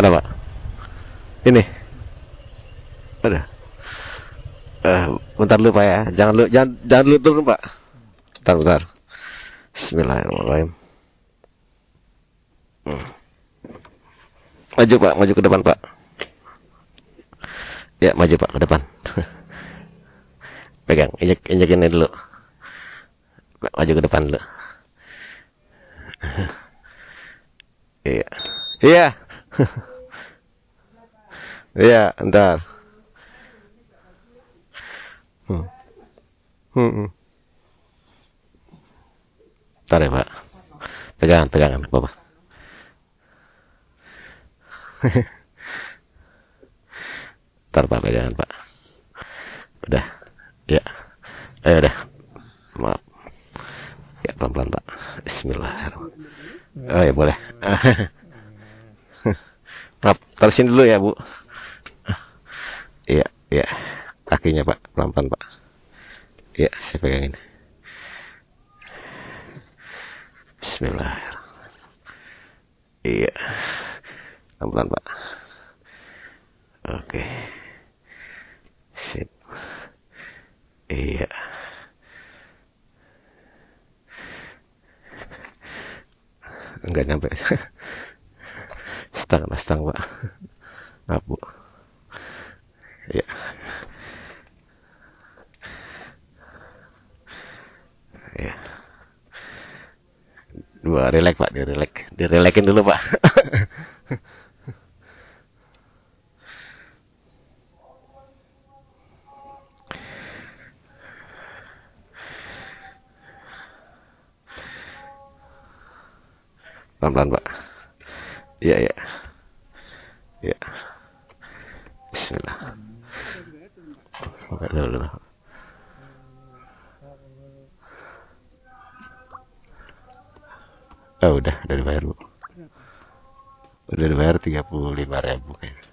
Mana pak? Ini. Ada. Eh, bentar dulu pak ya. Jangan lu, jangan, jangan dulu dulu pak. Bentar, bentar. Bismillahirrahmanirrahim. Hmm. Maju pak, maju ke depan pak. Ya, maju pak ke depan. Pegang, injek, injek ini dulu. Maju ke depan dulu. Iya. Iya. Iya, ntar. Hmm. Hmm. hmm. Ntar ya, Pak. Pegangan, pegangan, Bapak. Ntar, Pak, pegangan, Pak. Udah. Ya. Ayo, udah. Maaf. Ya, pelan-pelan, Pak. Bismillahirrahmanirrahim. Oh, ya boleh. Maaf, taruh dulu ya, Bu. Iya. Kakinya, Pak. Pelan-pelan, Pak. Iya, saya pegangin. Bismillahirrahmanirrahim. Iya. Pelan-pelan, Pak. Oke. Sip. Iya. Enggak nyampe. Setang, setang, Pak. Bu. Iya. Iya. Dua relax, Pak. Direlek. Direlekin dulu, Pak. Pelan-pelan, Pak. Iya, iya. Iya. Bismillah. Oke, dulu. Oh, udah, udah dibayar, Bu. Udah dibayar 35 ribu kayaknya.